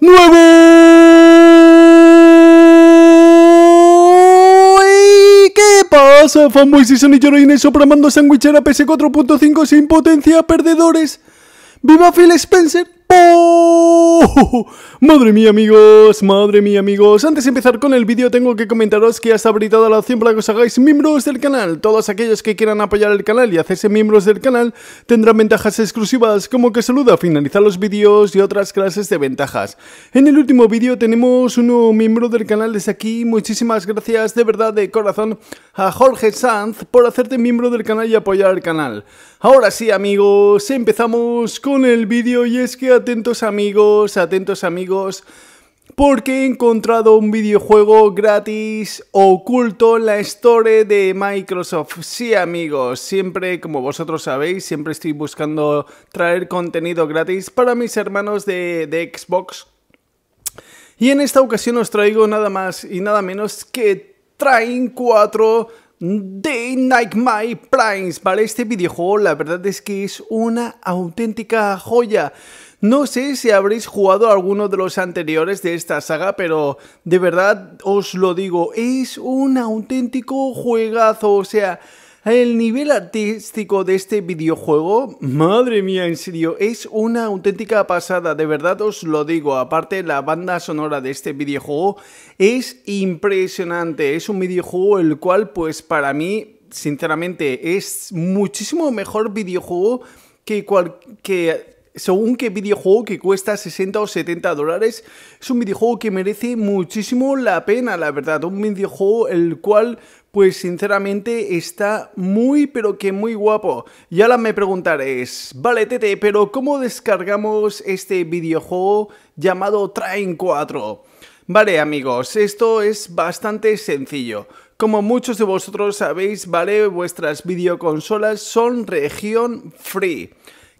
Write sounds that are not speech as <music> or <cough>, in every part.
nuevo. ¿Y qué pasa, fanboys y sonilloroines sopromando sandwichera PS4.5 sin potencia, perdedores? ¡Viva Phil Spencer! Madre mía amigos, madre mía amigos. Antes de empezar con el vídeo tengo que comentaros que ya está habilitada la opción para que os hagáis miembros del canal. Todos aquellos que quieran apoyar el canal y hacerse miembros del canal Tendrán ventajas exclusivas como que saluda a finalizar los vídeos y otras clases de ventajas. En el último vídeo tenemos un nuevo miembro del canal desde aquí. Muchísimas gracias de verdad de corazón a Jorge Sanz por hacerte miembro del canal y apoyar el canal. Ahora sí amigos, empezamos con el vídeo y es que atentos amigos, atentos amigos, porque he encontrado un videojuego gratis oculto en la Store de Microsoft. Sí amigos, siempre como vosotros sabéis, siempre estoy buscando traer contenido gratis para mis hermanos de, Xbox. Y en esta ocasión os traigo nada más y nada menos que Train 4 de My Primes, ¿vale? Este videojuego la verdad es que es una auténtica joya. No sé si habréis jugado alguno de los anteriores de esta saga, pero de verdad os lo digo, es un auténtico juegazo, o sea... El nivel artístico de este videojuego, madre mía, en serio, es una auténtica pasada, de verdad os lo digo. Aparte, la banda sonora de este videojuego es impresionante. Es un videojuego el cual, pues para mí, sinceramente, es muchísimo mejor videojuego que, cual, que según qué videojuego que cuesta 60 o 70 dólares, es un videojuego que merece muchísimo la pena, la verdad. Un videojuego el cual pues sinceramente está muy pero que muy guapo. Y ahora me preguntaréis, vale Tete, pero ¿cómo descargamos este videojuego llamado Train 4? Vale amigos, esto es bastante sencillo. Como muchos de vosotros sabéis, vale, vuestras videoconsolas son región free.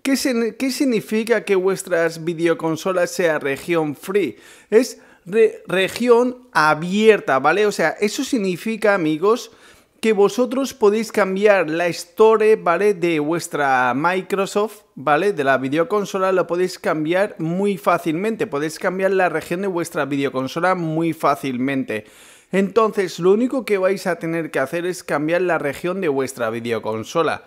¿Qué, ¿Qué, significa que vuestras videoconsolas sea región free? Es región abierta, ¿vale? O sea, eso significa, amigos, que vosotros podéis cambiar la store, ¿vale? De vuestra Microsoft, ¿vale? De la videoconsola lo podéis cambiar muy fácilmente. Podéis cambiar la región de vuestra videoconsola muy fácilmente. Entonces, lo único que vais a tener que hacer es cambiar la región de vuestra videoconsola.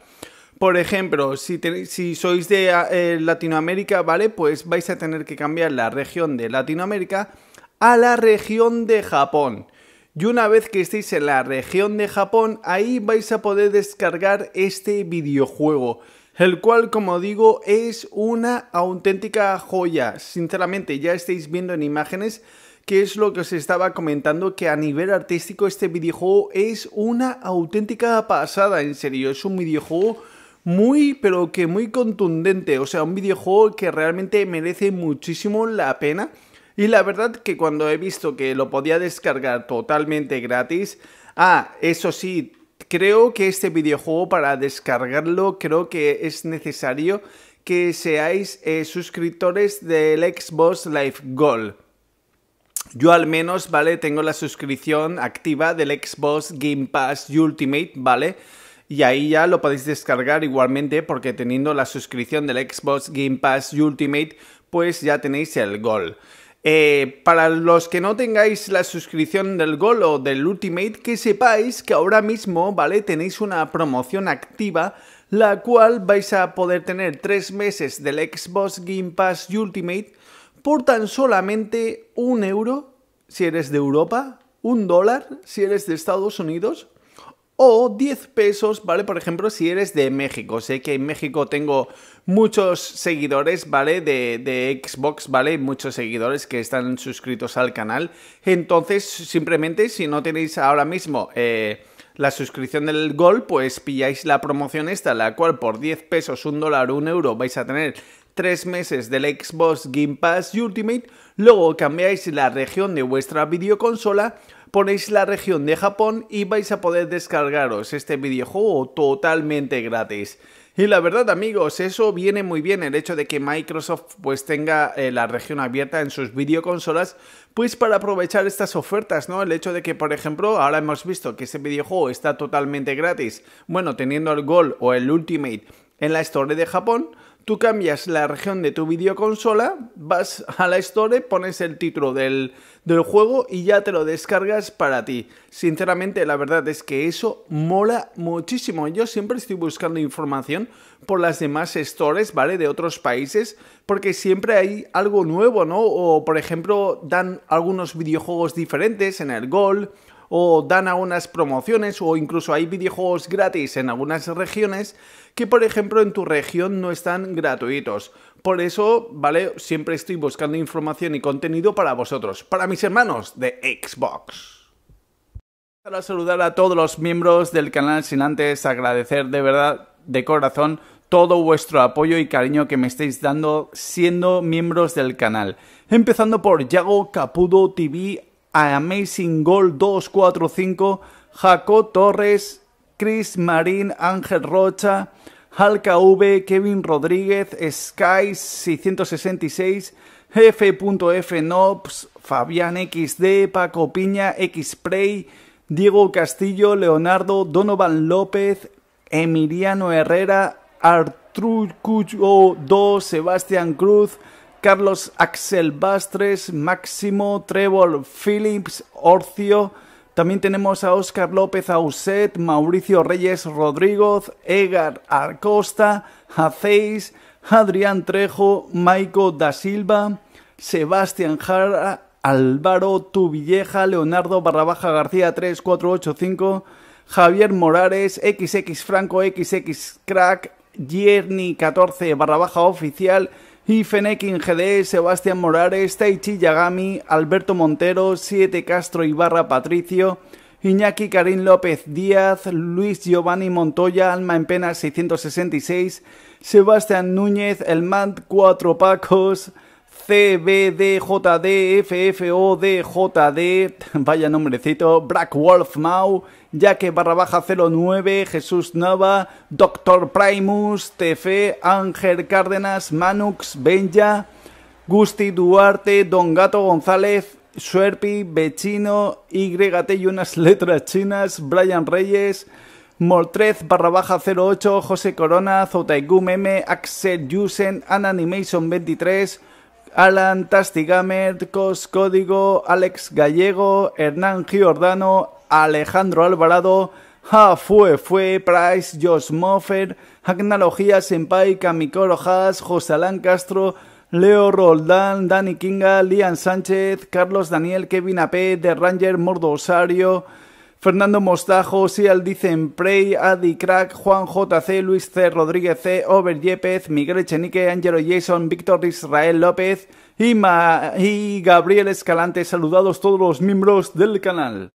Por ejemplo, si, sois de eh, Latinoamérica, ¿vale? Pues vais a tener que cambiar la región de Latinoamérica a la región de Japón. Y una vez que estéis en la región de Japón, ahí vais a poder descargar este videojuego. El cual, como digo, es una auténtica joya. Sinceramente, ya estáis viendo en imágenes que es lo que os estaba comentando, que a nivel artístico este videojuego es una auténtica pasada, en serio, es un videojuego muy, pero que muy contundente, o sea, un videojuego que realmente merece muchísimo la pena y la verdad que cuando he visto que lo podía descargar totalmente gratis, ah, eso sí, creo que este videojuego para descargarlo creo que es necesario que seáis eh, suscriptores del Xbox Live Gold. Yo al menos, ¿vale? Tengo la suscripción activa del Xbox Game Pass Ultimate, ¿vale? Y ahí ya lo podéis descargar igualmente porque teniendo la suscripción del Xbox Game Pass Ultimate, pues ya tenéis el Gold. Eh, para los que no tengáis la suscripción del Gol o del Ultimate, que sepáis que ahora mismo, ¿vale? Tenéis una promoción activa, la cual vais a poder tener tres meses del Xbox Game Pass Ultimate por tan solamente un euro si eres de Europa, un dólar si eres de Estados Unidos o 10 pesos, ¿vale? Por ejemplo, si eres de México. Sé que en México tengo muchos seguidores, ¿vale? De, Xbox, ¿vale? Muchos seguidores que están suscritos al canal. Entonces, simplemente, si no tenéis ahora mismo... Eh, la suscripción del Gol, pues pilláis la promoción esta, la cual por 10 pesos, un dólar o un euro vais a tener 3 meses del Xbox Game Pass Ultimate, luego cambiáis la región de vuestra videoconsola, ponéis la región de Japón y vais a poder descargaros este videojuego totalmente gratis. Y la verdad amigos, eso viene muy bien, el hecho de que Microsoft pues tenga eh, la región abierta en sus videoconsolas, pues para aprovechar estas ofertas, ¿no? El hecho de que, por ejemplo, ahora hemos visto que ese videojuego está totalmente gratis, bueno, teniendo el Gold o el Ultimate en la Store de Japón, Tú cambias la región de tu videoconsola, vas a la Store, pones el título del, del, juego y ya te lo descargas para ti. Sinceramente, la verdad es que eso mola muchísimo. Yo siempre estoy buscando información por las demás stores, ¿vale? De otros países, porque siempre hay algo nuevo, ¿no? O, por ejemplo, dan algunos videojuegos diferentes en el Gol o dan algunas promociones o incluso hay videojuegos gratis en algunas regiones que por ejemplo en tu región no están gratuitos. Por eso, ¿vale? Siempre estoy buscando información y contenido para vosotros, para mis hermanos de Xbox. Para saludar a todos los miembros del canal sin antes agradecer de verdad, de corazón, todo vuestro apoyo y cariño que me estáis dando siendo miembros del canal. Empezando por Yago Capudo TV, Amazing Gold 245, Jaco Torres, Chris Marín, Ángel Rocha, Halka V, Kevin Rodríguez, Sky 666, F.F. Nobs, Fabián XD, Paco Piña, Xpray, Diego Castillo, Leonardo, Donovan López, Emiliano Herrera, Artruco 2, Sebastián Cruz, Carlos Axel Bastres, Máximo, Trevor Phillips, Orcio. También tenemos a Óscar López Auset, Mauricio Reyes Rodríguez, Egar Arcosta, Jacéis, Adrián Trejo, Maico da Silva, Sebastián Jara, Álvaro Tuvilleja, Leonardo Barrabaja García 3485, Javier Morales, XX Franco, XX Crack, Yerni 14 Barrabaja Oficial, y Fenekin GD, Sebastián Morales, Taichi Yagami, Alberto Montero, 7 Castro Ibarra Patricio, Iñaki Karim López Díaz, Luis Giovanni Montoya, Alma en Pena 666, Sebastián Núñez, El Mand 4 Pacos, CBDJD, FFODJD, <laughs> vaya nombrecito, Black Wolf Mau, Jaque barra baja 09, Jesús Nova, Doctor Primus, Tefe, Ángel Cárdenas, Manux, Benja, Gusti Duarte, Don Gato González, Suerpi, Bechino, YT y unas <laughs> letras chinas, Brian Reyes, Moltrez barra baja 08, José Corona, Zotaigu Meme, Axel Yusen, Ananimation 23, Alan Tastigamer, Cos Código, Alex Gallego, Hernán Giordano, Alejandro Alvarado, Ha Fue Fue, Price, Josh Moffer, Agnología Senpai, Kamikoro Haas, Josalán Castro, Leo Roldán, Dani Kinga, Lian Sánchez, Carlos Daniel, Kevin AP, The Ranger, Mordo Osario, Fernando Mostajo, Sial Dicen Prey, Adi Crack, Juan JC, Luis C. Rodríguez C, Over Yepez, Miguel Echenique, Angelo Jason, Víctor Israel López y, y Gabriel Escalante. Saludados todos los miembros del canal.